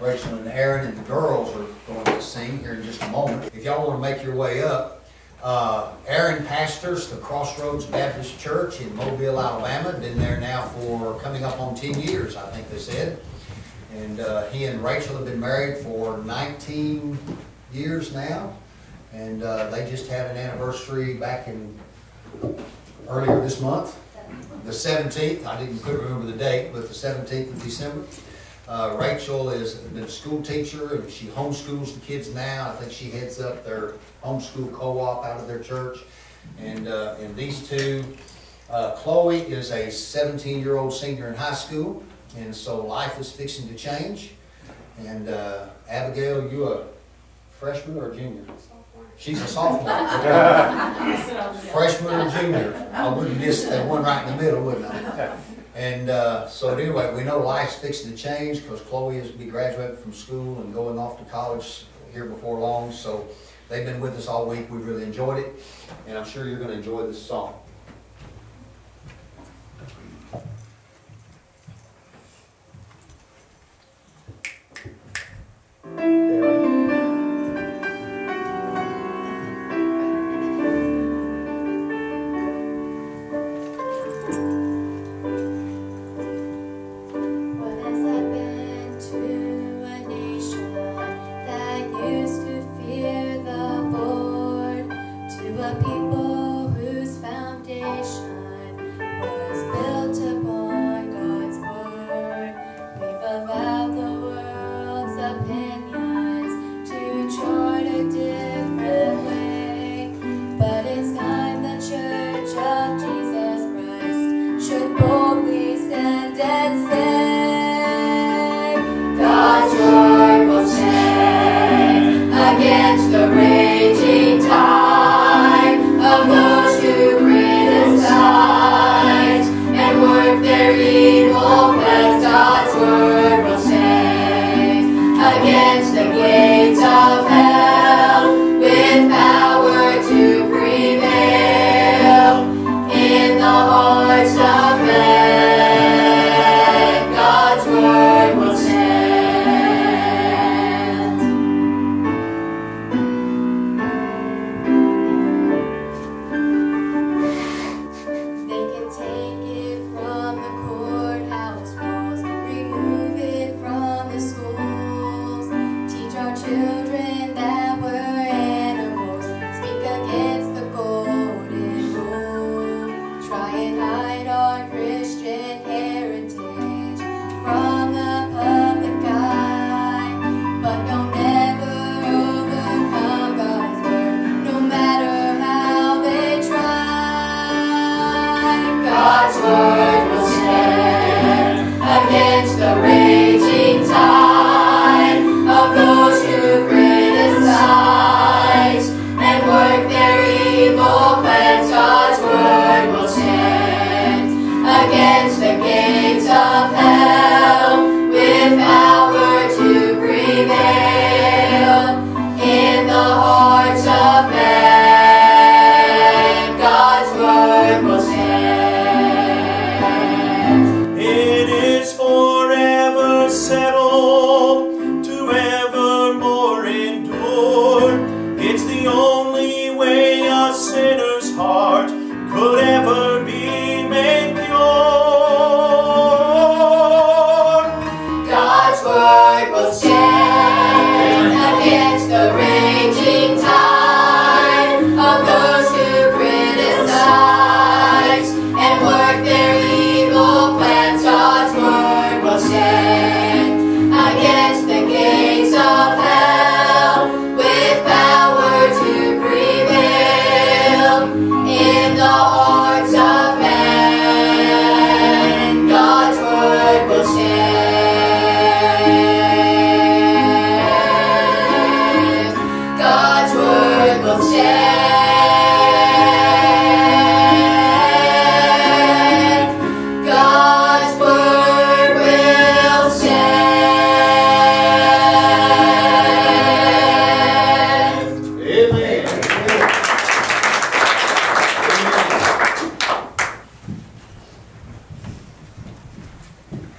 Rachel and Aaron and the girls are going to sing here in just a moment. If y'all want to make your way up, uh, Aaron pastors the Crossroads Baptist Church in Mobile, Alabama. Been there now for coming up on 10 years, I think they said. And uh, he and Rachel have been married for 19 years now. And uh, they just had an anniversary back in earlier this month, the 17th. I didn't remember the date, but the 17th of December. Uh, Rachel is been a school teacher and she homeschools the kids now. I think she heads up their homeschool co-op out of their church. And, uh, and these two, uh, Chloe is a 17-year-old senior in high school, and so life is fixing to change. And uh, Abigail, you a freshman or a junior? She's a sophomore. Freshman or junior? I wouldn't miss that one right in the middle, wouldn't I? And uh, so anyway, we know life's fixing to change because Chloe is be graduating from school and going off to college here before long. So they've been with us all week. We've really enjoyed it, and I'm sure you're going to enjoy this song.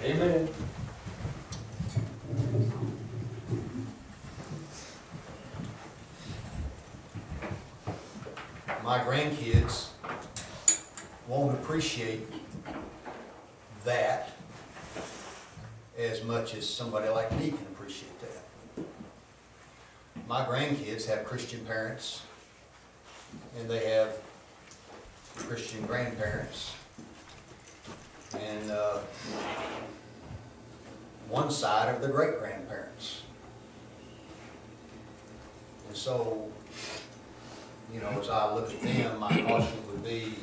Amen. My grandkids won't appreciate that as much as somebody like me can appreciate that. My grandkids have Christian parents and they have Christian grandparents. And uh, one side of the great-grandparents. And so, you know, as I look at them, my caution would be,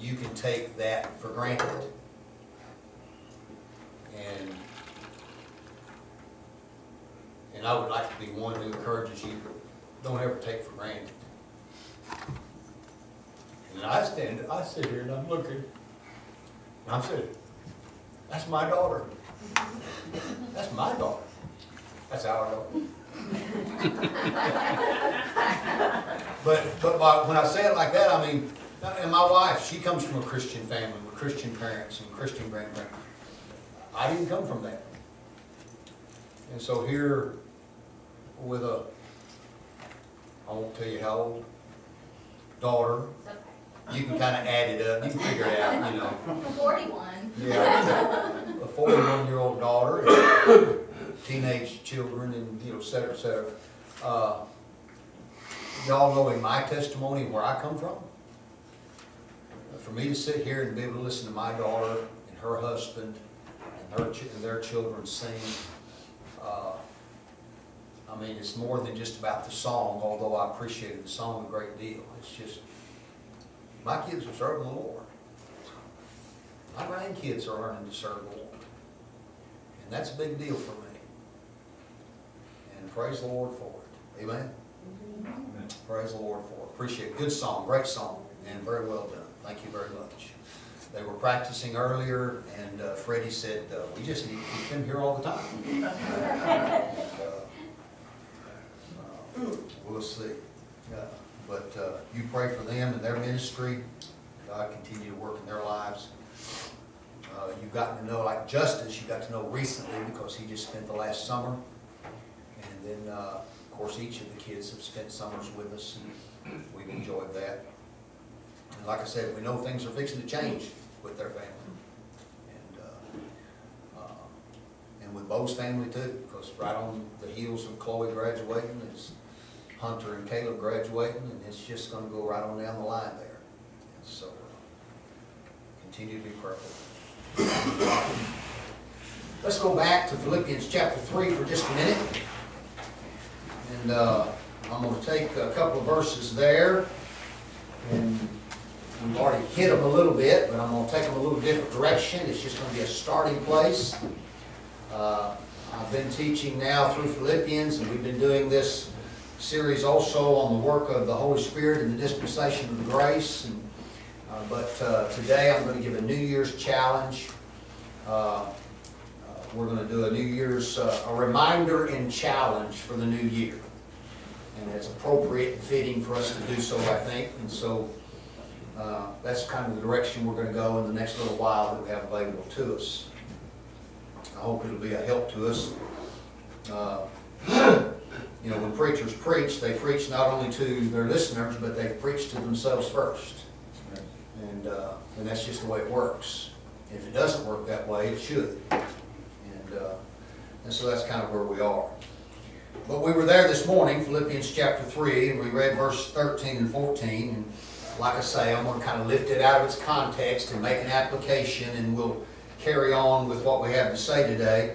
you can take that for granted. And, and I would like to be one who encourages you, don't ever take for granted. And I stand, I sit here and I'm looking, and I'm saying, that's my daughter. That's my daughter. That's our daughter. But, but when I say it like that, I mean, and my wife, she comes from a Christian family with Christian parents and Christian grandparents. I didn't come from that. And so here with a, I won't tell you how old, daughter, you can kind of add it up, you can figure it out, you know. Forty-one. Yeah, a forty-one-year-old daughter, and teenage children, and, you know, et cetera, et cetera. Uh, Y'all knowing my testimony, where I come from? For me to sit here and be able to listen to my daughter and her husband and her, and their children sing, uh, I mean, it's more than just about the song, although I appreciated the song a great deal. It's just, my kids are serving the Lord. My grandkids are learning to serve the Lord. And that's a big deal for me. And praise the Lord for it. Amen? Praise the Lord for it. Appreciate it. Good song, great song, and very well done. Thank you very much. They were practicing earlier, and uh, Freddie said, uh, we just need to keep them here all the time. And, uh, uh, We'll see. But uh, you pray for them and their ministry. God continue to work in their lives. Uh, You've gotten to know, like Justice, you got to know recently because he just spent the last summer. And then, uh, of course, each of the kids have spent summers with us, and we've enjoyed that. And like I said, we know things are fixing to change with their family. And, uh, uh, and with Bo's family too, because right on the heels of Chloe graduating is Hunter and Caleb graduating, and it's just gonna go right on down the line there. And so, uh, continue to be prayerful. Let's go back to Philippians chapter three for just a minute. And, uh, I'm gonna take a couple of verses there, and we've already hit them a little bit, but I'm gonna take them a little different direction. It's just gonna be a starting place. Uh, I've been teaching now through Philippians, and we've been doing this series also on the work of the Holy Spirit and the dispensation of grace. And, uh, But uh, today, I'm going to give a New Year's challenge. Uh, uh, We're going to do a New Year's, uh, a reminder and challenge for the new year. And it's appropriate and fitting for us to do so, I think. And so uh, that's kind of the direction we're going to go in the next little while that we have available to us. I hope it'll be a help to us. You know, when preachers preach, they preach not only to their listeners, but they preach to themselves first. And, uh, and that's just the way it works. If it doesn't work that way, it should. And, uh, and so that's kind of where we are. But we were there this morning, Philippians chapter three, and we read verse thirteen and fourteen. And like I say, I'm gonna kind of lift it out of its context and make an application, and we'll carry on with what we have to say today.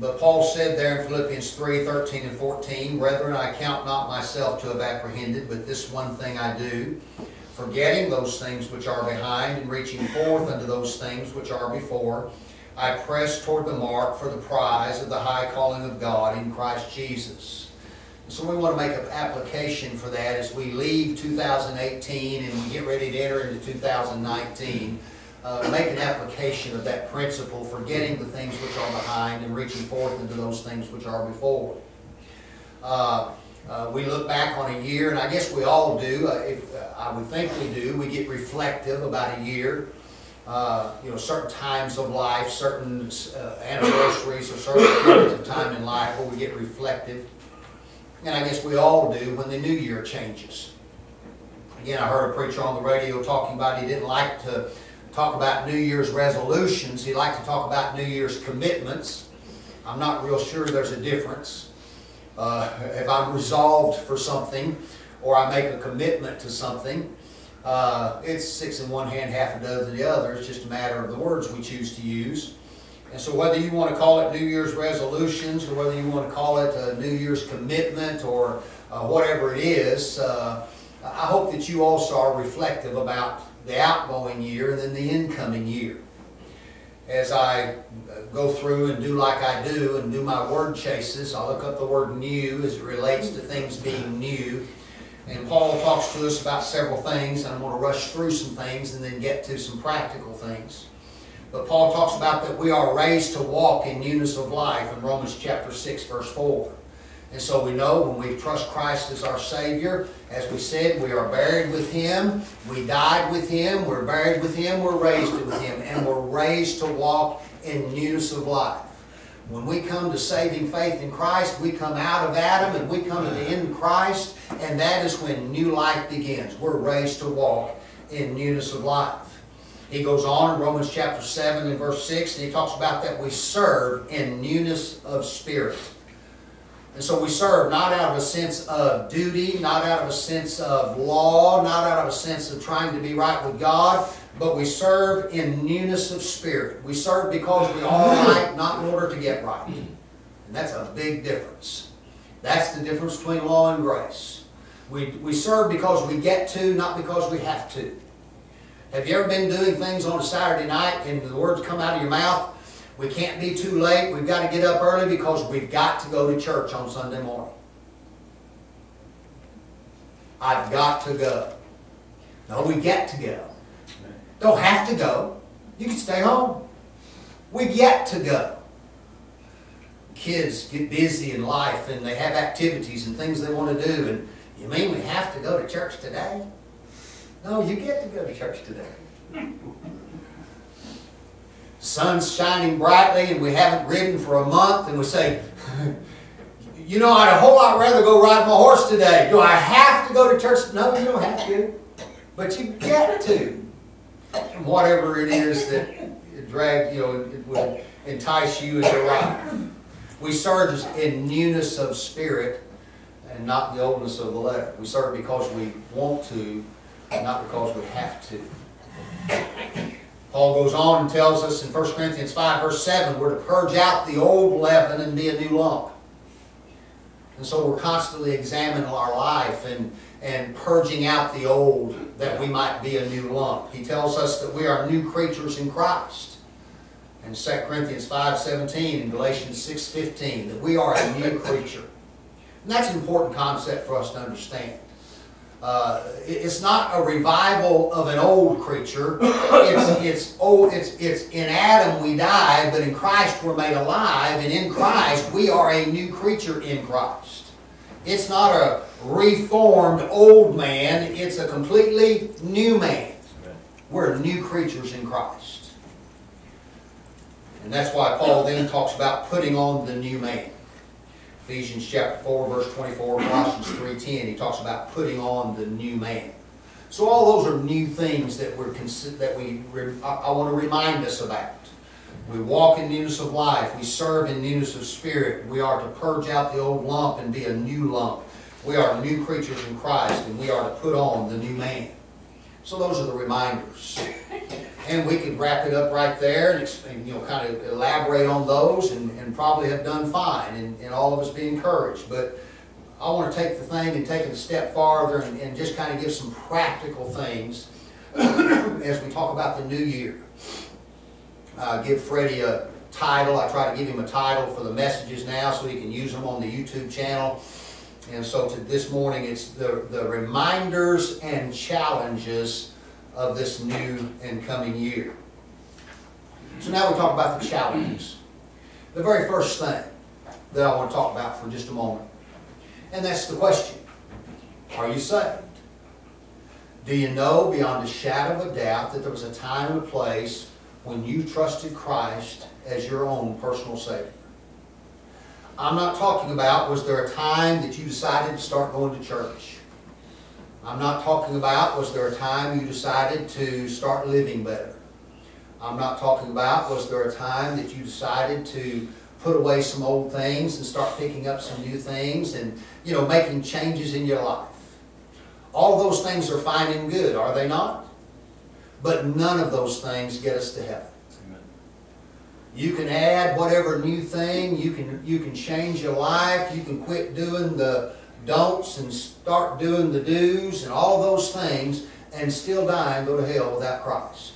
But Paul said there in Philippians 3, 13 and 14, Brethren, I count not myself to have apprehended, but this one thing I do, forgetting those things which are behind and reaching forth unto those things which are before, I press toward the mark for the prize of the high calling of God in Christ Jesus. So we want to make an application for that as we leave 2018 and we get ready to enter into 2019 uh, make an application of that principle, forgetting the things which are behind and reaching forth into those things which are before. Uh, uh, we look back on a year, and I guess we all do. Uh, if, uh, I would think we do. We get reflective about a year. Uh, you know, certain times of life, certain anniversaries, or certain periods of time in life where we get reflective. And I guess we all do when the new year changes. Again, I heard a preacher on the radio talking about he didn't like to talk about New Year's resolutions. He liked to talk about New Year's commitments. I'm not real sure there's a difference. Uh, if I'm resolved for something or I make a commitment to something, uh, it's six in one hand, half a dozen the other. It's just a matter of the words we choose to use. And so whether you want to call it New Year's resolutions or whether you want to call it a New Year's commitment or uh, whatever it is, uh, I hope that you also are reflective about the outgoing year and then the incoming year. As I uh, go through and do like I do and do my word chases, I look up the word new as it relates to things being new. And Paul talks to us about several things, and I'm going to rush through some things and then get to some practical things. But Paul talks about that we are raised to walk in newness of life in Romans chapter 6, verse 4. And so we know when we trust Christ as our Savior, as we said, we are buried with Him, we died with Him, we're buried with Him, we're raised with Him, and we're raised to walk in newness of life. When we come to saving faith in Christ, we come out of Adam and we come into Christ, and that is when new life begins. We're raised to walk in newness of life. He goes on in Romans chapter 7 and verse 6, and he talks about that we serve in newness of spirit. And so we serve not out of a sense of duty, not out of a sense of law, not out of a sense of trying to be right with God, but we serve in newness of spirit. We serve because we are mm. right, not in order to get right. And that's a big difference. That's the difference between law and grace. We, we serve because we get to, not because we have to. Have you ever been doing things on a Saturday night and the words come out of your mouth we can't be too late. We've got to get up early because we've got to go to church on Sunday morning. I've got to go. No, we get to go. Don't have to go. You can stay home. We get to go. Kids get busy in life and they have activities and things they want to do. And you mean we have to go to church today? No, you get to go to church today sun's shining brightly and we haven't ridden for a month and we say, you know, I'd a whole lot rather go ride my horse today. Do I have to go to church? No, you don't have to. But you get to. Whatever it is that drag, you know, it would entice you a right. We serve in newness of spirit and not the oldness of the letter. We serve because we want to, and not because we have to. Paul goes on and tells us in 1 Corinthians 5, verse 7, we're to purge out the old leaven and be a new lump. And so we're constantly examining our life and, and purging out the old that we might be a new lump. He tells us that we are new creatures in Christ. In 2 Corinthians 5.17 and Galatians 6.15, that we are a new creature. And that's an important concept for us to understand. Uh, it's not a revival of an old creature. It's, it's old. It's, it's in Adam we died, but in Christ we're made alive, and in Christ we are a new creature in Christ. It's not a reformed old man. It's a completely new man. We're new creatures in Christ. And that's why Paul then talks about putting on the new man. Ephesians chapter 4, verse 24, Colossians 3.10, he talks about putting on the new man. So all those are new things that, we're that we I, I want to remind us about. We walk in newness of life. We serve in newness of spirit. We are to purge out the old lump and be a new lump. We are new creatures in Christ, and we are to put on the new man. So those are the reminders. And we could wrap it up right there and, and you know, kind of elaborate on those and, and probably have done fine and, and all of us be encouraged. But I want to take the thing and take it a step farther and, and just kind of give some practical things as we talk about the new year. Uh, give Freddie a title. I try to give him a title for the messages now so he can use them on the YouTube channel. And so to this morning, it's the, the reminders and challenges of this new and coming year. So now we talk about the challenges. The very first thing that I want to talk about for just a moment, and that's the question, are you saved? Do you know beyond a shadow of a doubt that there was a time and a place when you trusted Christ as your own personal Savior? I'm not talking about was there a time that you decided to start going to church? I'm not talking about was there a time you decided to start living better. I'm not talking about was there a time that you decided to put away some old things and start picking up some new things and, you know, making changes in your life. All those things are fine and good, are they not? But none of those things get us to heaven. You can add whatever new thing, you can, you can change your life, you can quit doing the don'ts and start doing the do's and all those things and still die and go to hell without Christ.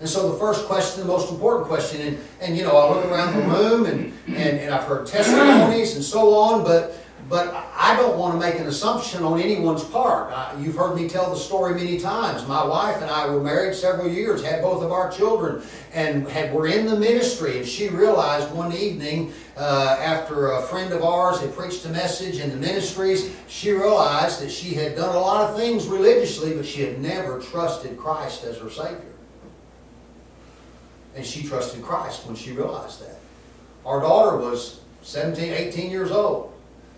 And so the first question, the most important question, and, and you know, I look around the room and, and, and I've heard testimonies and so on, but but I don't want to make an assumption on anyone's part. you've heard me tell the story many times. My wife and I were married several years, had both of our children, and had, were in the ministry. And she realized one evening, uh, after a friend of ours had preached a message in the ministries, she realized that she had done a lot of things religiously, but she had never trusted Christ as her Savior. And she trusted Christ when she realized that. Our daughter was 17, 18 years old.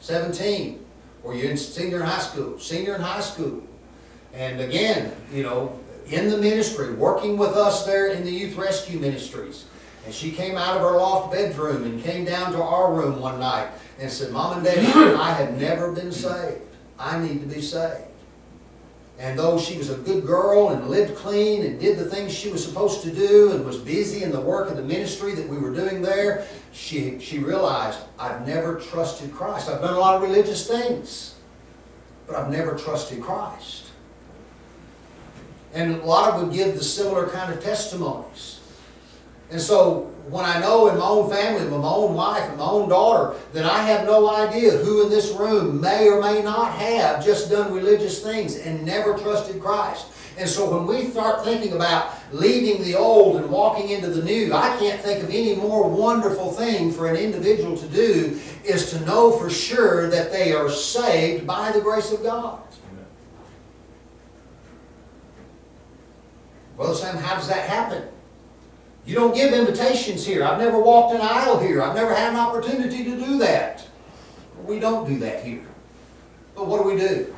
17, or you're in senior in high school, senior in high school. And again, you know, in the ministry, working with us there in the youth rescue ministries. And she came out of her loft bedroom and came down to our room one night and said, Mom and Dad, I have never been saved. I need to be saved. And though she was a good girl and lived clean and did the things she was supposed to do and was busy in the work of the ministry that we were doing there, she, she realized, I've never trusted Christ. I've done a lot of religious things, but I've never trusted Christ. And a lot of would give the similar kind of testimonies. And so when I know in my own family, with my own wife and my own daughter, that I have no idea who in this room may or may not have just done religious things and never trusted Christ. And so when we start thinking about leaving the old and walking into the new, I can't think of any more wonderful thing for an individual to do is to know for sure that they are saved by the grace of God. Brother Sam, how does that happen? You don't give invitations here. I've never walked an aisle here. I've never had an opportunity to do that. We don't do that here. But what do we do?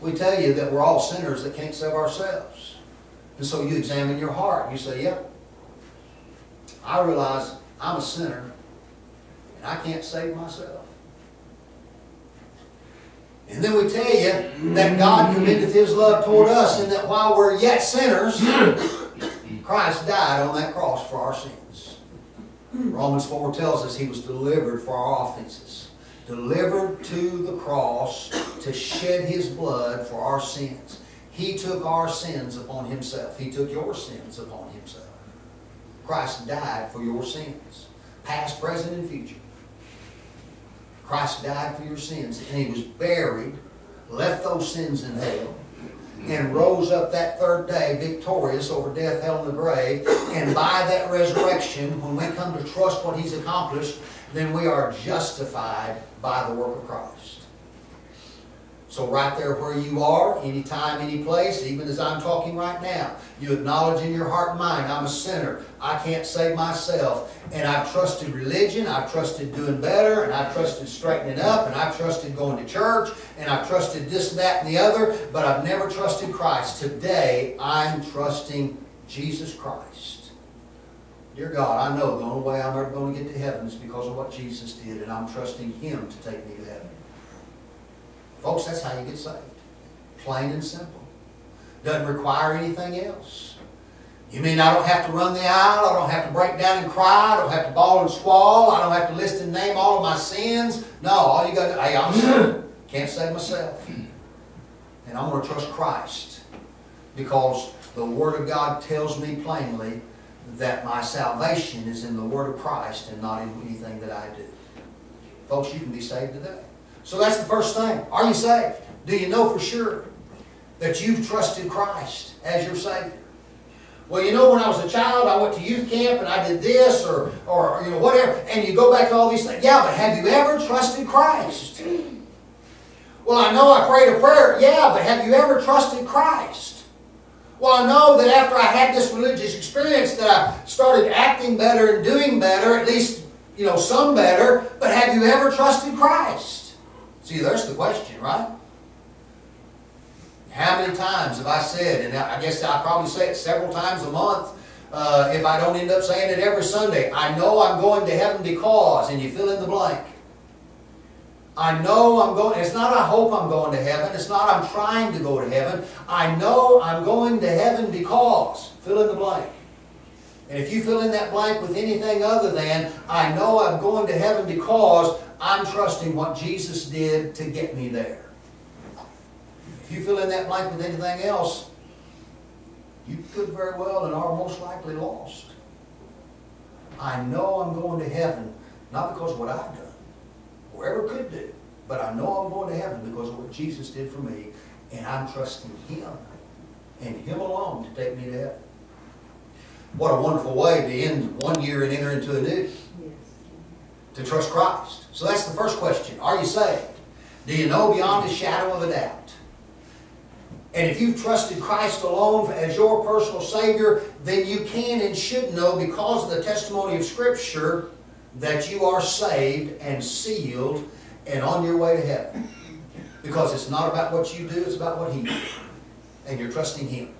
We tell you that we're all sinners that can't save ourselves. And so you examine your heart. And you say, yep, I realize I'm a sinner and I can't save myself. And then we tell you that God commendeth His love toward us and that while we're yet sinners, Christ died on that cross for our sins. Romans 4 tells us he was delivered for our offenses. Delivered to the cross to shed his blood for our sins. He took our sins upon himself. He took your sins upon himself. Christ died for your sins. Past, present, and future. Christ died for your sins. And he was buried, left those sins in hell and rose up that third day victorious over death, hell, and the grave. And by that resurrection, when we come to trust what He's accomplished, then we are justified by the work of Christ. So right there where you are, anytime, any place, even as I'm talking right now, you acknowledge in your heart and mind, I'm a sinner. I can't save myself. And I've trusted religion, I've trusted doing better, and I've trusted straightening up, and I've trusted going to church, and I've trusted this, that, and the other, but I've never trusted Christ. Today, I'm trusting Jesus Christ. Dear God, I know the only way I'm ever going to get to heaven is because of what Jesus did, and I'm trusting Him to take me to heaven. Folks, that's how you get saved. Plain and simple. Doesn't require anything else. You mean I don't have to run the aisle? I don't have to break down and cry? I don't have to bawl and squall? I don't have to list and name all of my sins? No, all you got to do, hey, I'm. Can't save myself. And I'm going to trust Christ. Because the Word of God tells me plainly that my salvation is in the Word of Christ and not in anything that I do. Folks, you can be saved today. So that's the first thing. Are you saved? Do you know for sure that you've trusted Christ as your Savior? Well, you know, when I was a child, I went to youth camp and I did this or, or you know, whatever, and you go back to all these things. Yeah, but have you ever trusted Christ? Well, I know I prayed a prayer. Yeah, but have you ever trusted Christ? Well, I know that after I had this religious experience that I started acting better and doing better, at least, you know, some better, but have you ever trusted Christ? See, there's the question, right? How many times have I said, and I guess I probably say it several times a month, uh, if I don't end up saying it every Sunday, I know I'm going to heaven because, and you fill in the blank. I know I'm going, it's not I hope I'm going to heaven, it's not I'm trying to go to heaven. I know I'm going to heaven because, fill in the blank. And if you fill in that blank with anything other than, I know I'm going to heaven because I'm trusting what Jesus did to get me there. If you fill in that blank with anything else, you could very well and are most likely lost. I know I'm going to heaven, not because of what I've done, ever could do, but I know I'm going to heaven because of what Jesus did for me, and I'm trusting Him and Him alone to take me to heaven. What a wonderful way to end one year and enter into a new. To trust Christ. So that's the first question. Are you saved? Do you know beyond a shadow of a doubt? And if you've trusted Christ alone as your personal Savior, then you can and should know because of the testimony of Scripture that you are saved and sealed and on your way to heaven. Because it's not about what you do, it's about what He did. And you're trusting Him.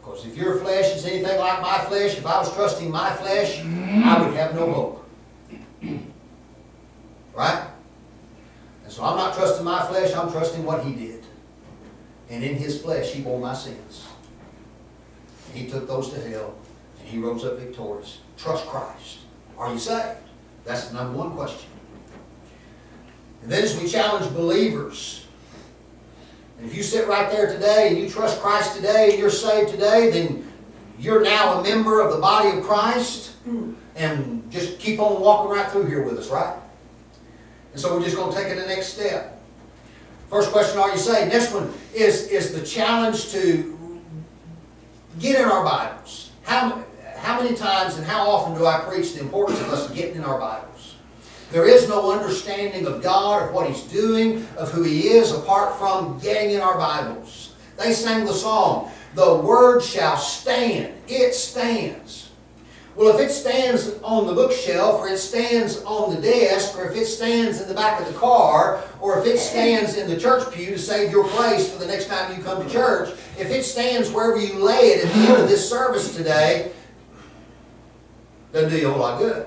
Because if your flesh is anything like my flesh, if I was trusting my flesh, I would have no hope. Right? And so I'm not trusting my flesh, I'm trusting what He did. And in His flesh, He bore my sins. He took those to hell, and He rose up victorious. Trust Christ. Are you saved? That's the number one question. And then as we challenge believers, and if you sit right there today and you trust Christ today and you're saved today, then you're now a member of the body of Christ. And just keep on walking right through here with us, right? And so we're just going to take it the next step. First question, are you saved? Next one is, is the challenge to get in our Bibles. How, how many times and how often do I preach the importance of us getting in our Bibles? There is no understanding of God, of what He's doing, of who He is, apart from getting in our Bibles. They sang the song, The Word shall stand. It stands. Well, if it stands on the bookshelf, or it stands on the desk, or if it stands in the back of the car, or if it stands in the church pew to save your place for the next time you come to church, if it stands wherever you lay it at the end of this service today, doesn't do you a whole lot good.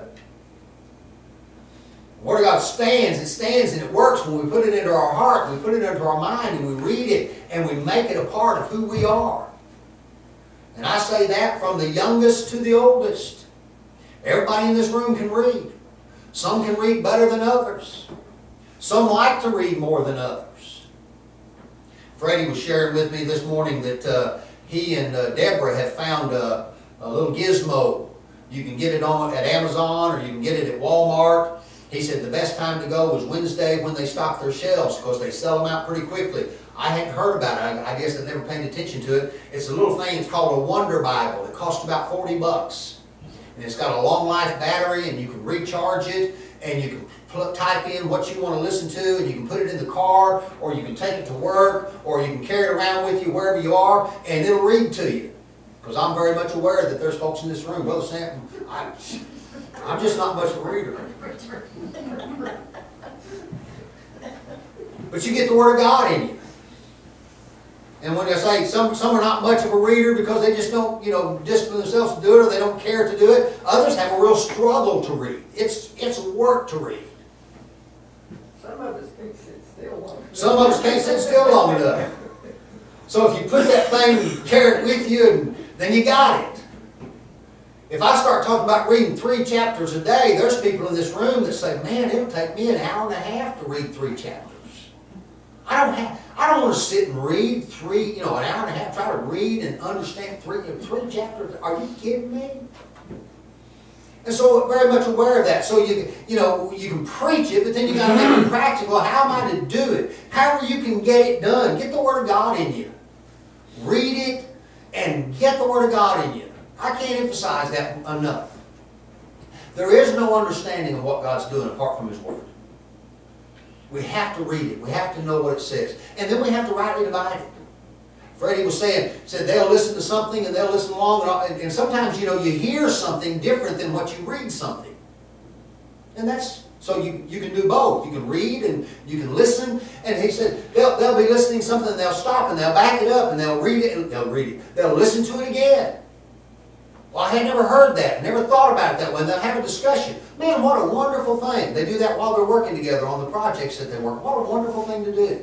The Word of God stands, it stands and it works when we put it into our heart, we put it into our mind, and we read it, and we make it a part of who we are. And I say that from the youngest to the oldest. Everybody in this room can read. Some can read better than others. Some like to read more than others. Freddie was sharing with me this morning that uh, he and uh, Deborah have found a, a little gizmo. You can get it on at Amazon or you can get it at Walmart. He said the best time to go was Wednesday when they stock their shelves because they sell them out pretty quickly. I hadn't heard about it. I, guess I never paid attention to it. It's a little thing. It's called a Wonder Bible. It costs about 40 bucks. And it's got a long life battery and you can recharge it and you can type in what you want to listen to and you can put it in the car or you can take it to work or you can carry it around with you wherever you are and it'll read to you. Because I'm very much aware that there's folks in this room. Brother Sam, I, I'm just not much of a reader. But you get the Word of God in you. And when I say some, some are not much of a reader because they just don't, you know, discipline themselves to do it or they don't care to do it, others have a real struggle to read. It's, it's work to read. Some of us can't sit still long enough. Some of us can't sit still long enough. So if you put that thing and carry it with you, and then you got it. If I start talking about reading three chapters a day, there's people in this room that say, man, it'll take me an hour and a half to read three chapters. I don't have, I don't want to sit and read three, you know, an hour and a half, try to read and understand three, three chapters. Are you kidding me? And so very much aware of that. So you, you know, you can preach it, but then you got to make it practical. How am I to do it? However you can get it done. Get the Word of God in you. Read it and get the Word of God in you. I can't emphasize that enough. There is no understanding of what God's doing apart from His Word. We have to read it. We have to know what it says. And then we have to rightly divide it. Freddie was saying, said they'll listen to something and they'll listen along, and, and sometimes, you know, you hear something different than what you read something. And that's So you, you can do both. You can read and you can listen. And he said they'll, they'll be listening to something and they'll stop and they'll back it up and they'll read it and they'll read it. They'll listen to it again. Well, I had never heard that, never thought about it that way. They'll have a discussion. Man, what a wonderful thing. They do that while they're working together on the projects that they work. What a wonderful thing to do.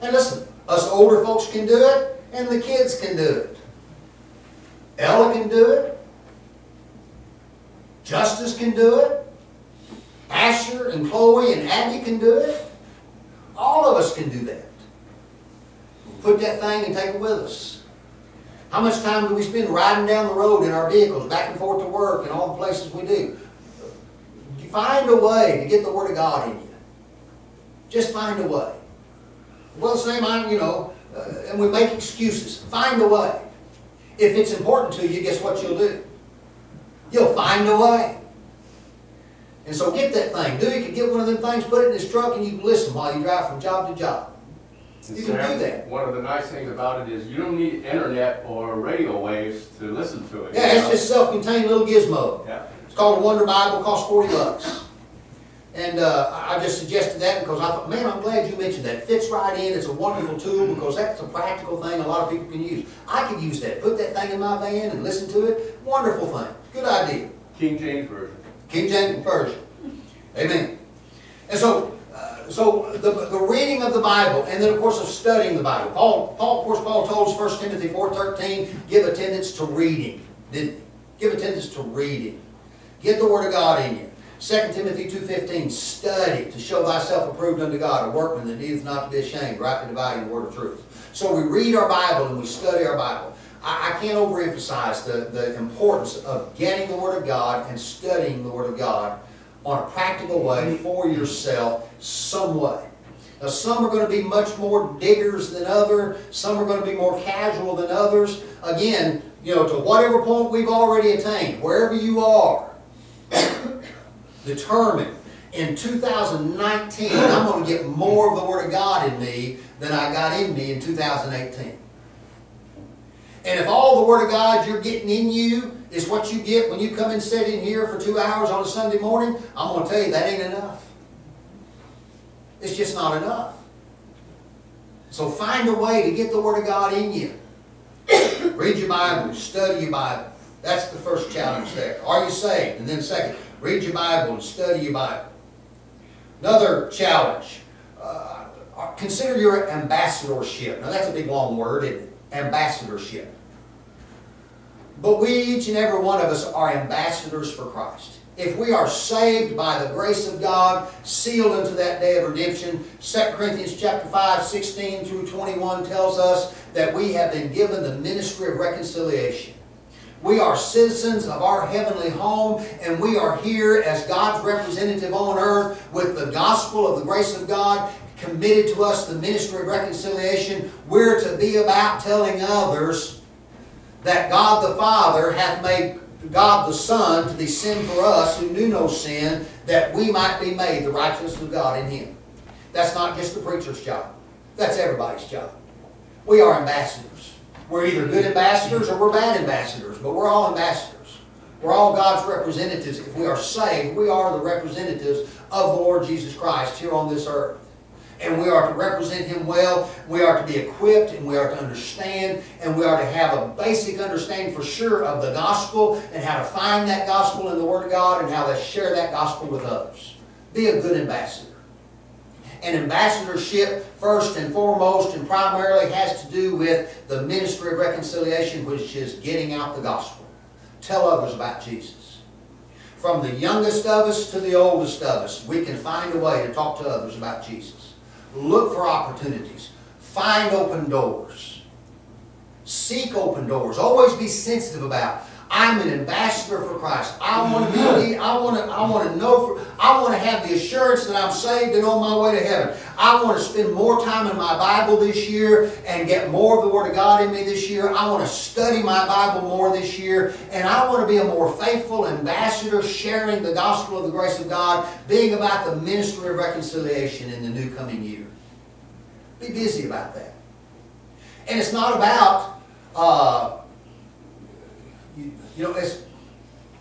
And listen, us older folks can do it, and the kids can do it. Ella can do it. Justice can do it. Asher and Chloe and Abby can do it. All of us can do that. Put that thing and take it with us. How much time do we spend riding down the road in our vehicles, back and forth to work and all the places we do? Find a way to get the Word of God in you. Just find a way. Well, same, I, you know, uh, and we make excuses. Find a way. If it's important to you, guess what you'll do? You'll find a way. And so get that thing. Do you can get one of them things, put it in this truck, and you can listen while you drive from job to job. You can do that. One of the nice things about it is you don't need internet or radio waves to listen to it. Yeah, it's know? just self-contained little gizmo. Yeah. It's called a Wonder Bible, costs forty bucks. And uh, I I just suggested that because I thought, man, I'm glad you mentioned that. It fits right in. It's a wonderful tool because that's a practical thing a lot of people can use. I could use that. Put that thing in my van and listen to it. Wonderful thing. Good idea. King James Version. King James Version. Amen. And so, uh, so the, the reading of the Bible, and then of course of studying the Bible. Paul, Paul, of course, Paul told us 1 Timothy 4.13, give attendance to reading. Didn't? Give attendance to reading. Get the Word of God in you. 2 Timothy 2.15, study to show thyself approved unto God, a workman that needeth not to be ashamed, rightly dividing the word of truth. So we read our Bible and we study our Bible. I, I can't overemphasize the, the importance of getting the Word of God and studying the Word of God on a practical way for yourself some way. Now, some are going to be much more diggers than others. Some are going to be more casual than others. Again, you know, to whatever point we've already attained, wherever you are, determine in 2019 I'm going to get more of the Word of God in me than I got in me in 2018. And if all the Word of God you're getting in you is what you get when you come and sit in here for two hours on a Sunday morning, I'm going to tell you that ain't enough. It's just not enough. So find a way to get the Word of God in you. Read your Bible, study your Bible. That's the first challenge there. Are you saved? And then second, read your Bible and study your Bible. Another challenge, uh, consider your ambassadorship. Now that's a big long word? Ambassadorship. But we, each and every one of us, are ambassadors for Christ. If we are saved by the grace of God, sealed unto that day of redemption, 2 Corinthians chapter 5, 16 through 21 tells us that we have been given the ministry of reconciliation. We are citizens of our heavenly home, and we are here as God's representative on earth with the gospel of the grace of God committed to us, the ministry of reconciliation. We're to be about telling others that God the Father hath made God the Son to be sin for us who knew no sin, that we might be made the righteousness of God in Him. That's not just the preacher's job. That's everybody's job. We are ambassadors. We're either good ambassadors or we're bad ambassadors, but we're all ambassadors. We're all God's representatives. If we are saved, we are the representatives of the Lord Jesus Christ here on this earth. And we are to represent Him well. We are to be equipped and we are to understand and we are to have a basic understanding for sure of the gospel and how to find that gospel in the Word of God and how to share that gospel with others. Be a good ambassador. And ambassadorship, first and foremost and primarily, has to do with the ministry of reconciliation, which is getting out the gospel. Tell others about Jesus. From the youngest of us to the oldest of us, we can find a way to talk to others about Jesus. Look for opportunities. Find open doors. Seek open doors. Always be sensitive about. I'm an ambassador for Christ. I want to be. I want to. I want to know. For, I want to have the assurance that I'm saved and on my way to heaven. I want to spend more time in my Bible this year and get more of the Word of God in me this year. I want to study my Bible more this year, and I want to be a more faithful ambassador, sharing the gospel of the grace of God, being about the ministry of reconciliation in the new coming year. Be busy about that. And it's not about. Uh, you, you know, it's,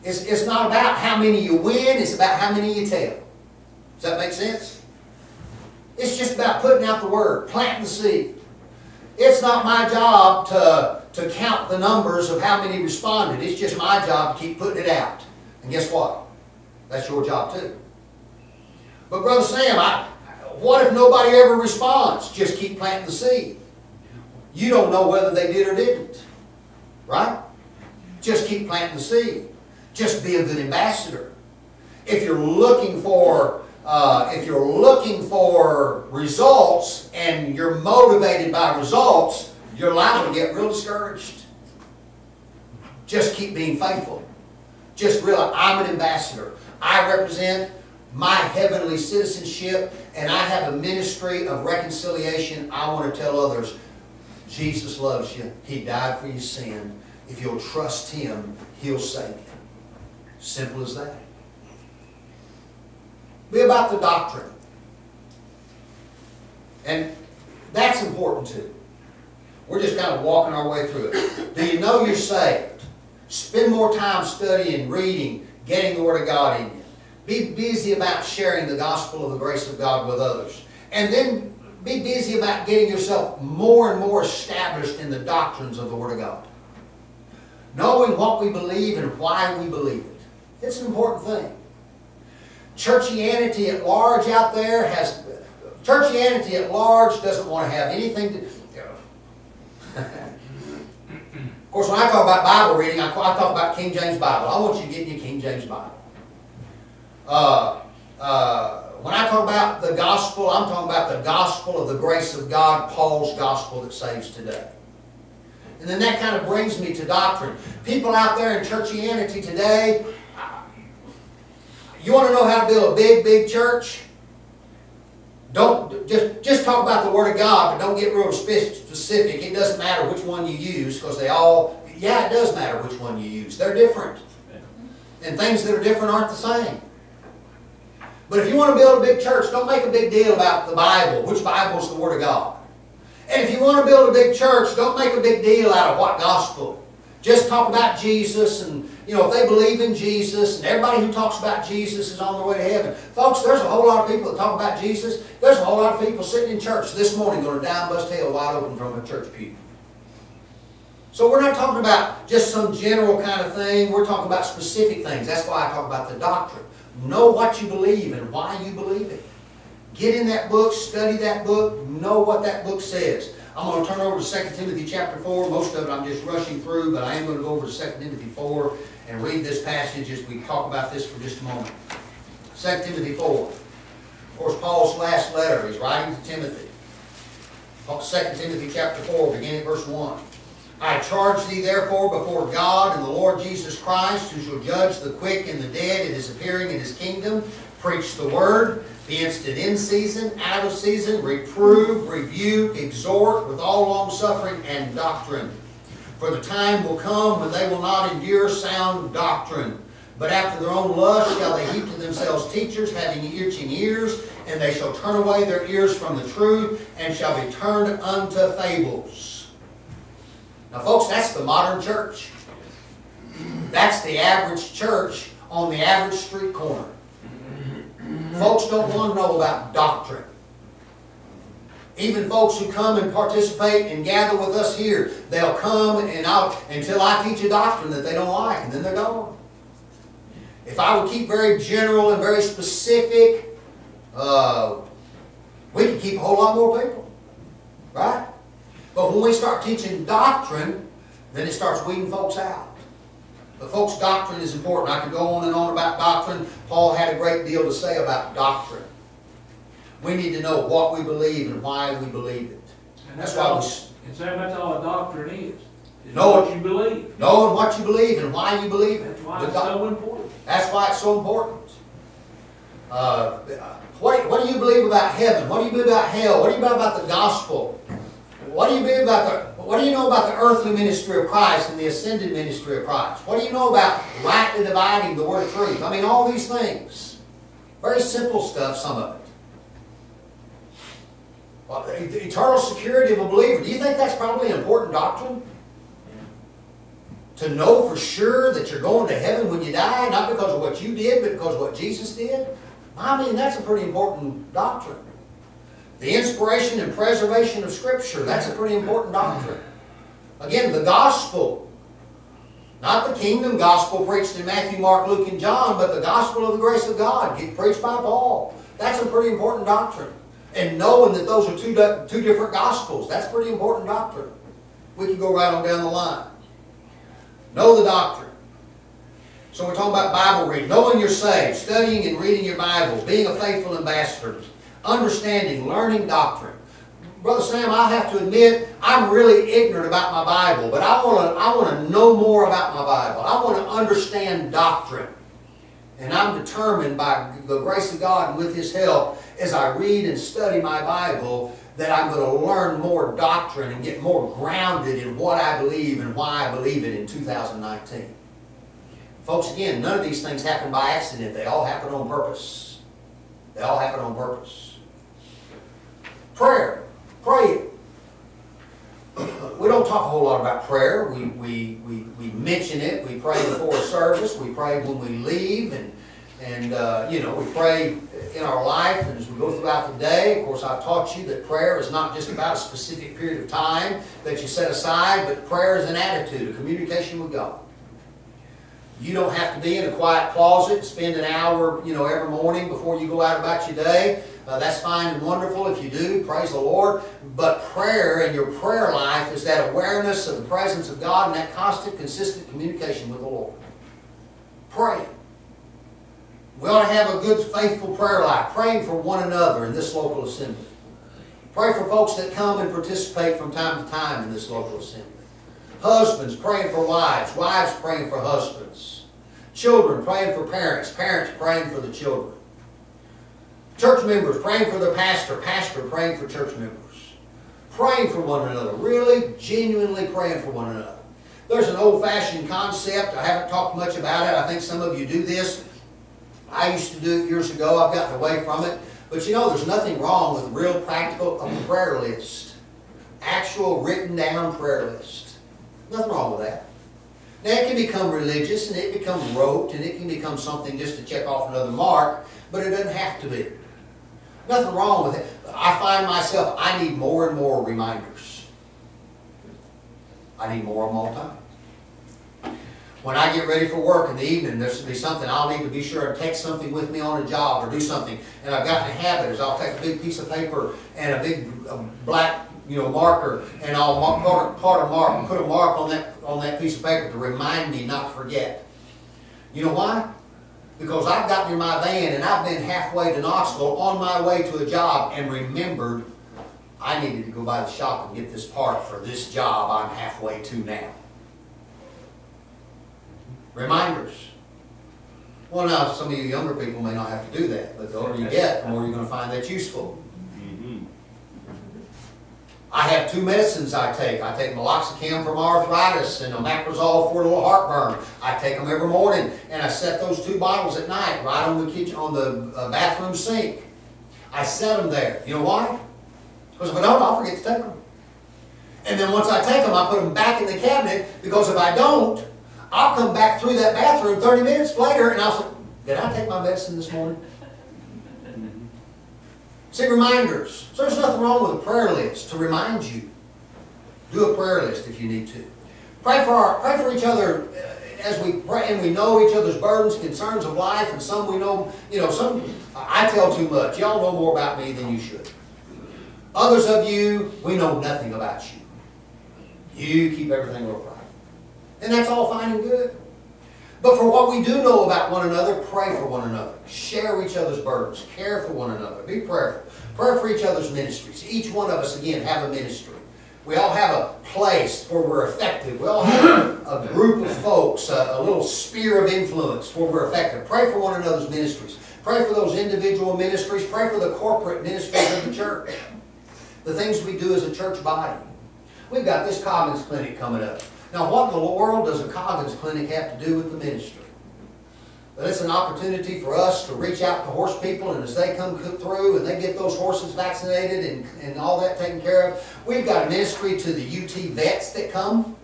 it's, it's not about how many you win, it's about how many you tell. Does that make sense? It's just about putting out the word, planting the seed. It's not my job to, to count the numbers of how many responded. It's just my job to keep putting it out. And guess what? That's your job too. But Brother Sam, I, what if nobody ever responds? Just keep planting the seed. You don't know whether they did or didn't. Right? Just keep planting the seed. Just be a good ambassador. If you're looking for uh, if you're looking for results and you're motivated by results, you're liable to get real discouraged. Just keep being faithful. Just realize I'm an ambassador. I represent my heavenly citizenship and I have a ministry of reconciliation. I want to tell others Jesus loves you. He died for your sin. If you'll trust Him, He'll save you. Simple as that. Be about the doctrine. And that's important too. We're just kind of walking our way through it. Do you know you're saved? Spend more time studying, reading, getting the Word of God in you. Be busy about sharing the gospel of the grace of God with others. And then be busy about getting yourself more and more established in the doctrines of the Word of God. Knowing what we believe and why we believe it. It's an important thing. Churchianity at large out there has, churchianity at large doesn't want to have anything to, of course, when I talk about Bible reading, I, talk about King James Bible. I want you to get in your King James Bible. Uh, uh, when I talk about the gospel, I'm talking about the gospel of the grace of God, Paul's gospel that saves today. And then that kind of brings me to doctrine. People out there in churchianity today, you want to know how to build a big, big church? Don't just just talk about the Word of God, but don't get real specific. It doesn't matter which one you use because they all. Yeah, it does matter which one you use. They're different, and things that are different aren't the same. But if you want to build a big church, don't make a big deal about the Bible. Which Bible is the Word of God? And if you want to build a big church, don't make a big deal out of what gospel. Just talk about Jesus and you know, if they believe in Jesus and everybody who talks about Jesus is on their way to heaven. Folks, there's a whole lot of people that talk about Jesus. There's a whole lot of people sitting in church this morning going to down bust hell wide open from a church pew. So we're not talking about just some general kind of thing. We're talking about specific things. That's why I talk about the doctrine. Know what you believe and why you believe it. Get in that book, study that book, know what that book says. I'm going to turn over to 2 Timothy chapter 4. Most of it I'm just rushing through, but I am going to go over to 2 Timothy 4 and read this passage as we talk about this for just a moment. 2 Timothy 4. Of course, Paul's last letter, he's writing to Timothy. 2 Timothy chapter 4, beginning at verse 1. I charge thee therefore before God and the Lord Jesus Christ, who shall judge the quick and the dead at his appearing in his kingdom, preach the word, be instant in season, out of season, reprove, rebuke, exhort with all longsuffering and doctrine. For the time will come when they will not endure sound doctrine, but after their own lust shall they heap to themselves teachers having itching ears, and they shall turn away their ears from the truth, and shall be turned unto fables. Now, folks, that's the modern church. That's the average church on the average street corner. Folks don't want to know about doctrine. Even folks who come and participate and gather with us here, they'll come and I'll, until I teach a doctrine that they don't like, and then they're gone. If I would keep very general and very specific, uh, we could keep a whole lot more people. Right? But when we start teaching doctrine, then it starts weeding folks out. But folks, doctrine is important. I could go on and on about doctrine. Paul had a great deal to say about doctrine. We need to know what we believe and why we believe it. And That's that's why we and Sam, that's all a doctrine is. is Know what you believe. knowing what you believe and why you believe it. That's why The it's so important. That's why it's so important. Uh, what, what do you believe about heaven? What do you believe about hell? What do you believe about the gospel? What do you believe about the what do you know about the earthly ministry of Christ and the ascended ministry of Christ? What do you know about rightly dividing the word of truth? I mean, all these things. Very simple stuff, some of it. Well, the eternal security of a believer. Do you think that's probably an important doctrine? To know for sure that you're going to heaven when you die, not because of what you did, but because of what Jesus did? I mean, that's a pretty important doctrine. The inspiration and preservation of Scripture, that's a pretty important doctrine. Again, the gospel, not the kingdom gospel preached in Matthew, Mark, Luke, and John, but the gospel of the grace of God preached by Paul. That's a pretty important doctrine. And knowing that those are two, two different gospels, that's pretty important doctrine. We can go right on down the line. Know the doctrine. So we're talking about Bible reading, knowing you're saved, studying and reading your Bible, being a faithful ambassador, understanding, learning doctrine. Brother Sam, I have to admit, I'm really ignorant about my Bible, but I want to I want to know more about my Bible. I want to understand doctrine. And I'm determined by the grace of God and with His help, as I read and study my Bible, that I'm going to learn more doctrine and get more grounded in what I believe and why I believe it in 2019. Folks, again, none of these things happen by accident. They all happen on purpose. They all happen on purpose. Prayer. Pray. We don't talk a whole lot about prayer. We, we, we, we mention it. We pray before service. We pray when we leave. And, and uh, you know, we pray in our life and as we go throughout the day. Of course, I've taught you that prayer is not just about a specific period of time that you set aside, but prayer is an attitude, a communication with God. You don't have to be in a quiet closet, spend an hour, you know, every morning before you go out about your day. Uh, that's fine and wonderful if you do, praise the Lord. But prayer and your prayer life is that awareness of the presence of God and that constant, consistent communication with the Lord. Pray. We ought to have a good, faithful prayer life, praying for one another in this local assembly. Pray for folks that come and participate from time to time in this local assembly. Husbands praying for wives, wives praying for husbands. Children praying for parents, parents praying for the children. Church members praying for their pastor, pastor praying for church members. Praying for one another, really genuinely praying for one another. There's an old-fashioned concept. I haven't talked much about it. I think some of you do this. I used to do it years ago. I've gotten away from it. But you know, there's nothing wrong with real practical a prayer list. Actual written down prayer list. Nothing wrong with that. Now it can become religious and it becomes rote and it can become something just to check off another mark, but it doesn't have to be. Nothing wrong with it. I find myself, I need more and more reminders. I need more of them all the time. When I get ready for work in the evening, there's to be something, I'll need to be sure to take something with me on a job or do something. And I've got the habit is I'll take a big piece of paper and a big uh, black you know, marker, and I'll mark, part, part a mark and put a mark on that on that piece of paper to remind me not to forget. You know why? Because I've gotten in my van and I've been halfway to Knoxville on my way to a job and remembered I needed to go by the shop and get this part for this job I'm halfway to now. Reminders. Well, now, some of you younger people may not have to do that, but the older you get, the more you're going to find that useful. I have two medicines I take. I take meloxicam for my arthritis and omeprazole for a little heartburn. I take them every morning, and I set those two bottles at night right on the kitchen, on the uh, bathroom sink. I set them there. You know why? Because if I don't, I'll forget to take them. And then once I take them, I put them back in the cabinet because if I don't, I'll come back through that bathroom 30 minutes later and I'll say, did I take my medicine this morning? See, reminders. So there's nothing wrong with a prayer list to remind you. Do a prayer list if you need to. Pray for our, pray for each other uh, as we pray and we know each other's burdens, concerns of life, and some we know, you know, some I tell too much. Y'all know more about me than you should. Others of you, we know nothing about you. You keep everything real private. And that's all fine and good. But for what we do know about one another, pray for one another. Share each other's burdens. Care for one another. Be prayerful. Pray for each other's ministries. Each one of us, again, have a ministry. We all have a place where we're effective. We all have a, group of folks, a, a little sphere of influence where we're effective. Pray for one another's ministries. Pray for those individual ministries. Pray for the corporate ministries of the church. The things we do as a church body. We've got this Coggins Clinic coming up. Now, what in the world does a Coggins Clinic have to do with the ministry? But it's an opportunity for us to reach out to horse people, and as they come through and they get those horses vaccinated and, and all that taken care of, we've got a ministry to the UT vets that come,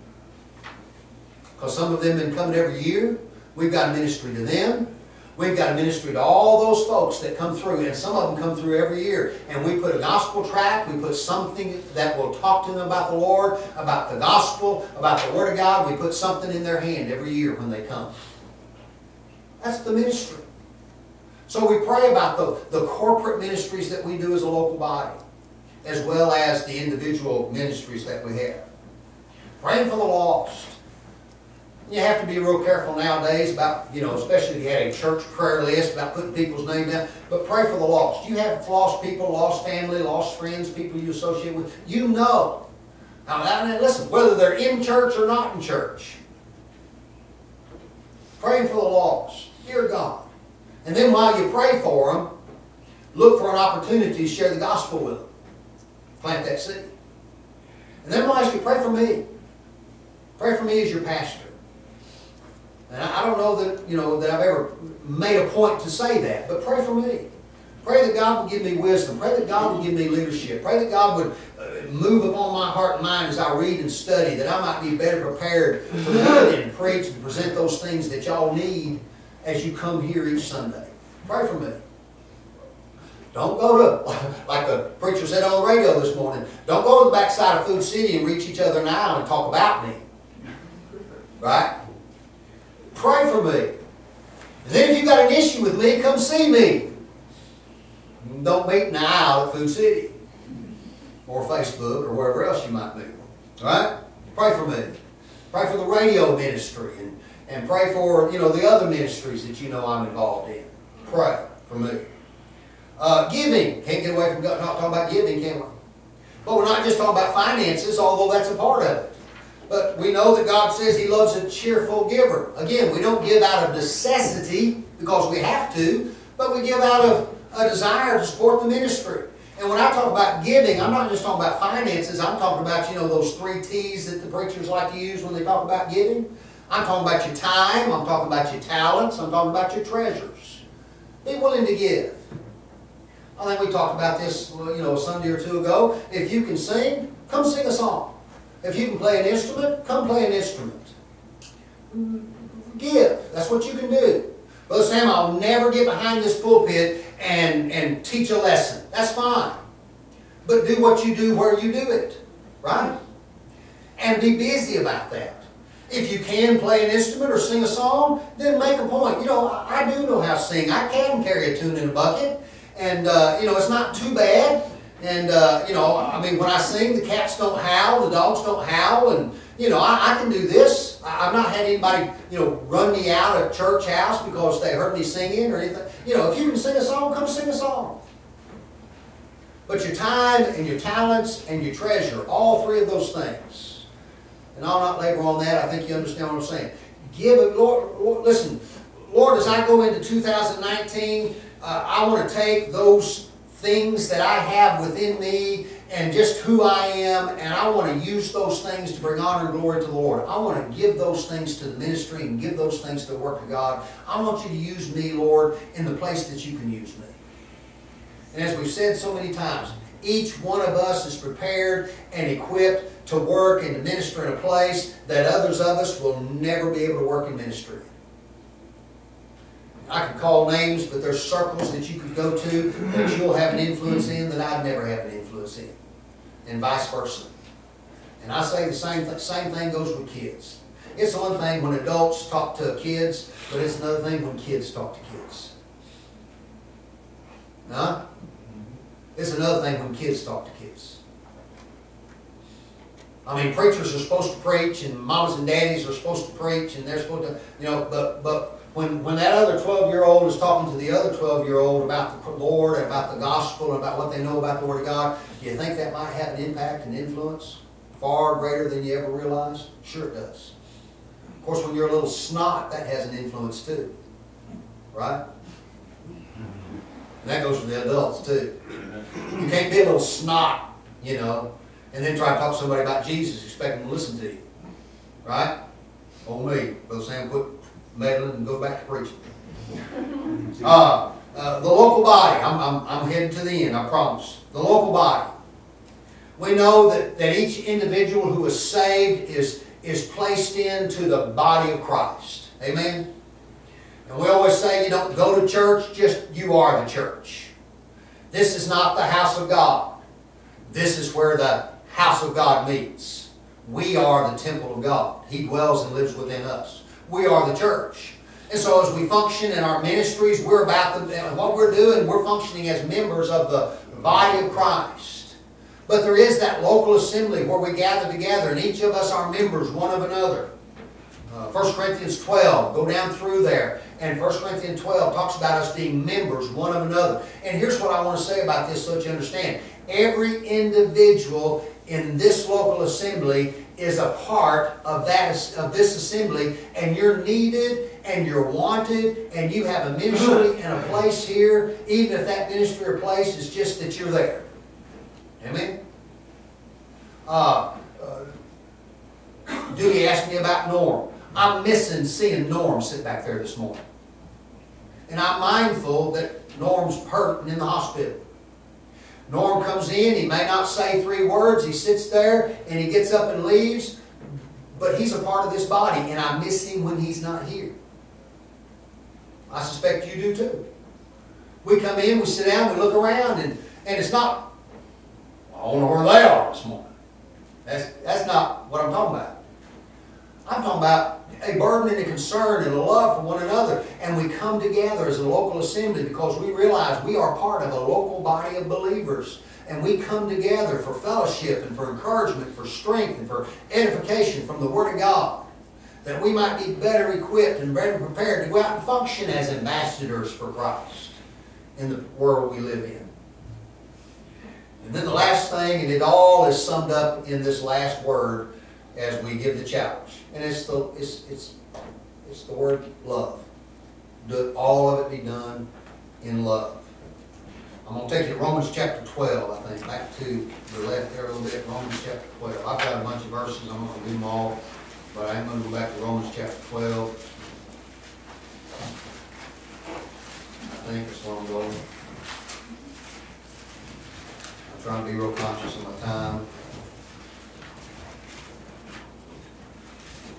because some of them have been coming every year. We've got a ministry to them. We've got a ministry to all those folks that come through, and some of them come through every year. And we put a gospel tract, we put something that will talk to them about the Lord, about the gospel, about the Word of God. We put something in their hand every year when they come. That's the ministry. So we pray about the, the corporate ministries that we do as a local body, as well as the individual ministries that we have. Praying for the lost. You have to be real careful nowadays about, you know, especially if you had a church prayer list about putting people's name down, but pray for the lost. You have lost people, lost family, lost friends, people you associate with. You know. Now, listen, whether they're in church or not in church, praying for the lost. Dear God. And then while you pray for them, look for an opportunity to share the gospel with them. Plant that seed. And then while you pray for me, pray for me as your pastor. And I don't know that, you know, that I've ever made a point to say that, but pray for me. Pray that God will give me wisdom. Pray that God will give me leadership. Pray that God would uh, move upon my heart and mind as I read and study, that I might be better prepared to and preach and present those things that y'all need as you come here each Sunday. Pray for me. Don't go to, like the preacher said on the radio this morning, don't go to the backside of Food City and reach each other the aisle and talk about me. Right? Pray for me. And then if you've got an issue with me, come see me. Don't meet in the aisle at Food City. Or Facebook or wherever else you might be. Right? Pray for me. Pray for the radio ministry and, and pray for, you know, the other ministries that you know I'm involved in. Pray for me. Uh, giving. Can't get away from God. not talking about giving, can we? But we're not just talking about finances, although that's a part of it. But we know that God says He loves a cheerful giver. Again, we don't give out of necessity because we have to, but we give out of a desire to support the ministry. And when I talk about giving, I'm not just talking about finances. I'm talking about, you know, those three T's that the preachers like to use when they talk about giving. I'm talking about your time. I'm talking about your talents. I'm talking about your treasures. Be willing to give. I think we talked about this, you know, a Sunday or two ago. If you can sing, come sing a song. If you can play an instrument, come play an instrument. Give. That's what you can do. Brother Sam, I'll never get behind this pulpit and, and teach a lesson. That's fine. But do what you do where you do it. Right? And be busy about that. If you can play an instrument or sing a song, then make a point. You know, I do know how to sing. I can carry a tune in a bucket. And, uh, you know, it's not too bad. And, uh, you know, I mean, when I sing, the cats don't howl, the dogs don't howl, and, you know, I, I can do this. I, have not had anybody, you know, run me out of church house because they heard me singing or anything. You know, if you can sing a song, come sing a song. But your time and your talents and your treasure, all three of those things. And I'll not labor on that. I think you understand what I'm saying. Give it, Lord, Lord listen, Lord, as I go into 2019, uh, I want to take those things that I have within me and just who I am, and I want to use those things to bring honor and glory to the Lord. I want to give those things to the ministry and give those things to the work of God. I want you to use me, Lord, in the place that you can use me. And as we've said so many times, each one of us is prepared and equipped to work and to minister in a place that others of us will never be able to work in ministry. I could call names, but there's circles that you could go to that you'll have an influence in that I'd never have an influence in, and vice versa. And I say the same th same thing goes with kids. It's one thing when adults talk to kids, but it's another thing when kids talk to kids. Huh? It's another thing when kids talk to kids. I mean, preachers are supposed to preach, and mamas and daddies are supposed to preach, and they're supposed to, you know, but but when, when that other 12-year-old is talking to the other 12-year-old about the Lord and about the gospel and about what they know about the Word of God, do you think that might have an impact and influence far greater than you ever realized? Sure it does. Of course, when you're a little snot, that has an influence too. Right? And that goes for the adults too. You can't be a little snot, you know, and then try to talk to somebody about Jesus, expecting them to listen to you. Right? Oh me, Brother Sam, quit meddling and go back to preaching. Uh, uh, the local body, I'm, I'm, I'm heading to the end, I promise. The local body. We know that, that each individual who is saved is, is placed into the body of Christ. Amen? And we always say you don't go to church, just you are the church. This is not the house of God. This is where the house of God meets. We are the temple of God. He dwells and lives within us. We are the church. And so as we function in our ministries, we're about the, what we're doing, we're functioning as members of the body of Christ. But there is that local assembly where we gather together, and each of us are members one of another. Uh, 1 Corinthians 12, go down through there. And 1 Corinthians 12 talks about us being members one of another. And here's what I want to say about this so that you understand. Every individual in this local assembly is a part of that of this assembly, and you're needed and you're wanted, and you have a ministry and a place here, even if that ministry or place is just that you're there. Amen? Uh, uh, Dewey asked me about Norm. I'm missing seeing Norm sit back there this morning. And I'm mindful that Norm's hurting in the hospital. Norm comes in, he may not say three words, he sits there and he gets up and leaves, but he's a part of this body and I miss him when he's not here. I suspect you do too. We come in, we sit down, we look around, and, and it's not, I wonder where they are this morning. That's, that's not what I'm talking about. I'm talking about a burden and a concern and a love for one another. And we come together as a local assembly because we realize we are part of a local body of believers. And we come together for fellowship and for encouragement, for strength, and for edification from the Word of God. That we might be better equipped and better prepared to go out and function as ambassadors for Christ in the world we live in. And then the last thing, and it all is summed up in this last word as we give the challenge. And it's the, it's, it's, it's the word love. Do all of it be done in love. I'm going to take you to Romans chapter 12, I think, back to the left there a little bit, Romans chapter 12. I've got a bunch of verses, I'm going to do them all, but I am going to go back to Romans chapter 12. I think it's where I'm going. I'm trying to be real conscious of my time.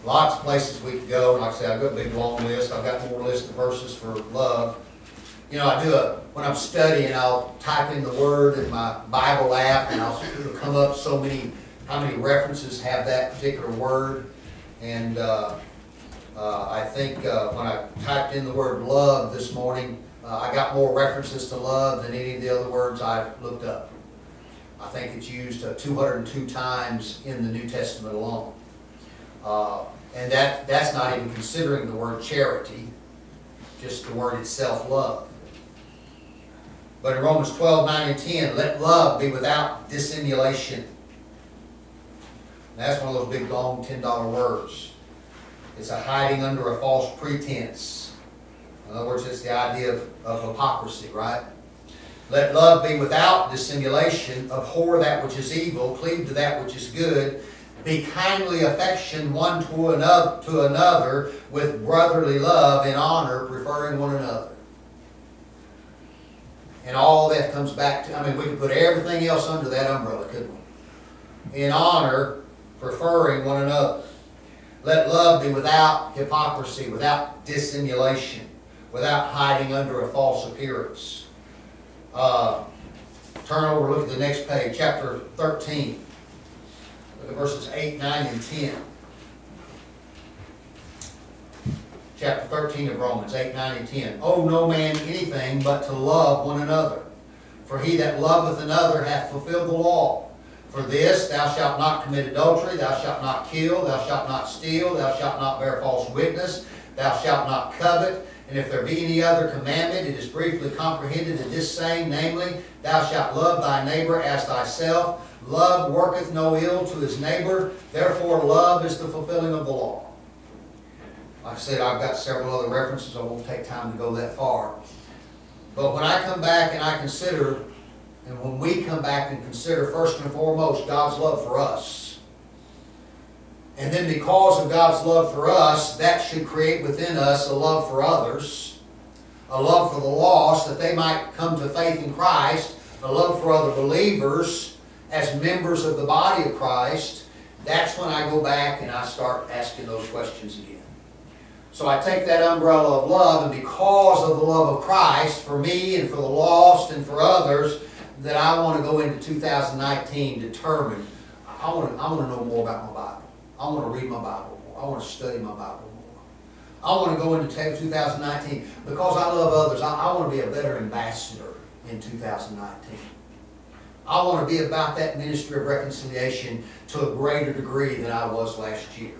Lots of places we could go, like I said, I've got a big long list, I've got more list of verses for love. You know, I do a, when I'm studying, I'll type in the word in my Bible app, and I'll, it'll come up so many, how many references have that particular word. And, uh, uh, I think, uh, when I typed in the word love this morning, uh, I got more references to love than any of the other words I looked up. I think it's used uh, 202 times in the New Testament alone. Uh, and that, that's not even considering the word charity, just the word itself, love. But in Romans 12, 9 and 10, let love be without dissimulation. That's one of those big, long, $10 words. It's a hiding under a false pretense. In other words, it's the idea of, of hypocrisy, right? Let love be without dissimulation. Abhor that which is evil. Cleave to that which is good. Be kindly affection one to another, to another with brotherly love and honor, preferring one another. And all that comes back to, I mean, we can put everything else under that umbrella, couldn't we? In honor, preferring one another. Let love be without hypocrisy, without dissimulation, without hiding under a false appearance. Uh, turn over, look at the next page, chapter 13. At verses 8, 9, and 10. Chapter 13 of Romans, 8, 9, and 10. Owe no man anything but to love one another. For he that loveth another hath fulfilled the law. For this, thou shalt not commit adultery, thou shalt not kill, thou shalt not steal, thou shalt not bear false witness, thou shalt not covet. And if there be any other commandment, it is briefly comprehended in this saying, namely, thou shalt love thy neighbor as thyself. Love worketh no ill to his neighbor, therefore love is the fulfilling of the law. Like I said, I've got several other references, I won't take time to go that far. But when I come back and I consider, and when we come back and consider first and foremost God's love for us, and then because of God's love for us, that should create within us a love for others, a love for the lost, that they might come to faith in Christ, a love for other believers as members of the body of Christ. That's when I go back and I start asking those questions again. So I take that umbrella of love, and because of the love of Christ for me and for the lost and for others, that I want to go into 2019 determined. I want to, I want to know more about my Bible. I want to read my Bible more. I want to study my Bible more. I want to go into 2019 because I love others. I, I want to be a better ambassador in 2019. I want to be about that ministry of reconciliation to a greater degree than I was last year.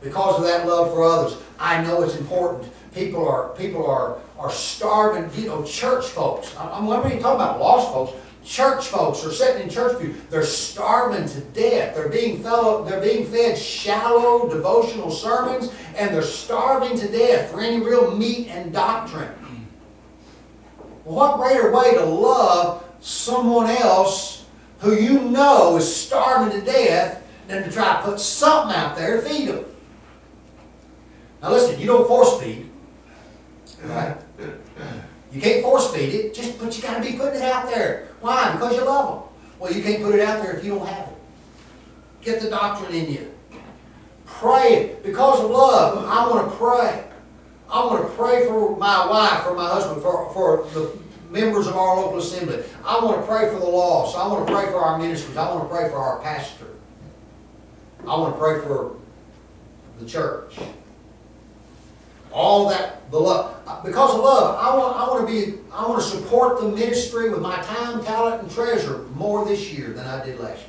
Because of that love for others, I know it's important. People are people are are starving. You know, church folks. I'm, not even talking about lost folks. Church folks are sitting in church pews. They're starving to death. They're being fellow, They're being fed shallow devotional sermons, and they're starving to death for any real meat and doctrine. Well, what greater way to love someone else who you know is starving to death than to try to put something out there to feed them? Now listen, you don't force feed, right? You can't force feed it, just but you got to be putting it out there. Why? Because you love them. Well, you can't put it out there if you don't have it. Get the doctrine in you. Pray because of love. I want to pray. I want to pray for my wife, for my husband, for, for the members of our local assembly. I want to pray for the lost. I want to pray for our ministries. I want to pray for our pastor. I want to pray for the church. All that, the love. Because of love, I want, I want to be, I want to support the ministry with my time, talent, and treasure more this year than I did last year.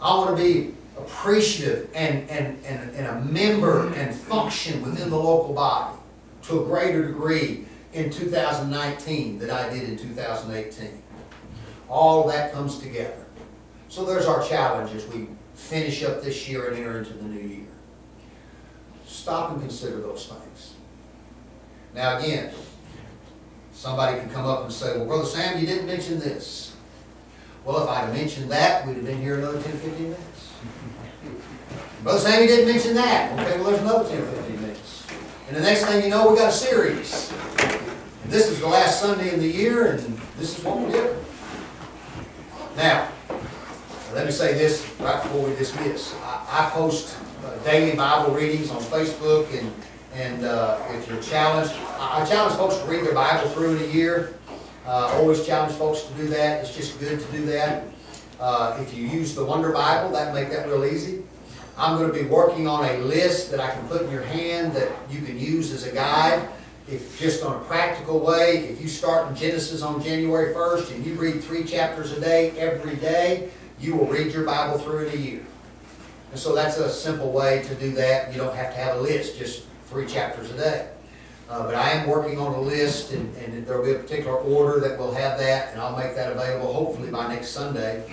I want to be appreciative and, and, and, and a member and function within the local body to a greater degree in 2019 that I did in 2018. All that comes together. So there's our challenge as we finish up this year and enter into the new year. Stop and consider those things. Now again, somebody can come up and say, well, Brother Sam, you didn't mention this. Well, if I'd mentioned that, we'd have been here another 10, 15 minutes. Brother Sam, you didn't mention that. Okay, well, there's another 10, 15 minutes. And the next thing you know, we got a series. This is the last Sunday in the year, and this is what we did. Now, let me say this right before we dismiss. I, I post uh, daily Bible readings on Facebook, and, and uh, if you're challenged, I, I challenge folks to read their Bible through in a year. Uh, always challenge folks to do that. It's just good to do that. Uh, if you use the Wonder Bible, that make that real easy. I'm going to be working on a list that I can put in your hand that you can use as a guide. If just on a practical way, if you start in Genesis on January 1st and you read three chapters a day every day, you will read your Bible through in a year. And so that's a simple way to do that. You don't have to have a list, just three chapters a day. Uh, but I am working on a list, and, and there will be a particular order that will have that, and I'll make that available hopefully by next Sunday.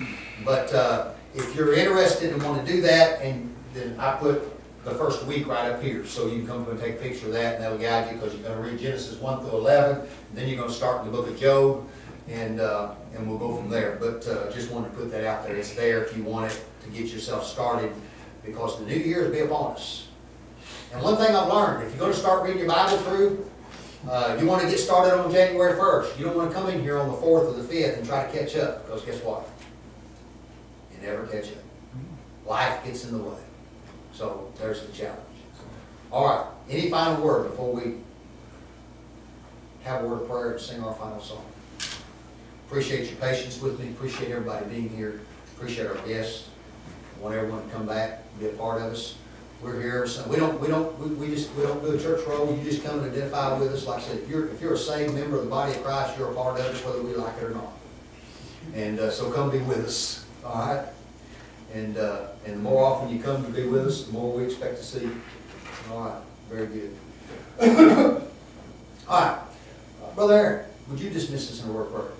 But uh, if you're interested and want to do that, and then I put the first week right up here, so you can come and take a picture of that, and that'll guide you, because you're going to read Genesis 1 through 11, and then you're going to start in the book of Job, and, uh, and we'll go from there. But uh, just wanted to put that out there. It's there if you want it to get yourself started, because the new year will be upon us. And one thing I've learned, if you're going to start reading your Bible through, uh, you want to get started on January 1st. You don't want to come in here on the 4th or the 5th and try to catch up, because guess what? You never catch up. Life gets in the way. So there's the challenge. All right, any final word before we have a word of prayer and sing our final song? Appreciate your patience with me, appreciate everybody being here, appreciate our guests. Want everyone to come back, be a part of us. We're here, so we don't, we don't, we, we just, we don't do a church roll, you just come and identify with us. Like I said, if you're, if you're a saved member of the body of Christ, you're a part of it, whether we like it or not. And, uh, so come be with us, all right? And, uh, and the more often you come to be with us, the more we expect to see. All right, very good. All right, Brother Aaron, would you dismiss us in a word prayer?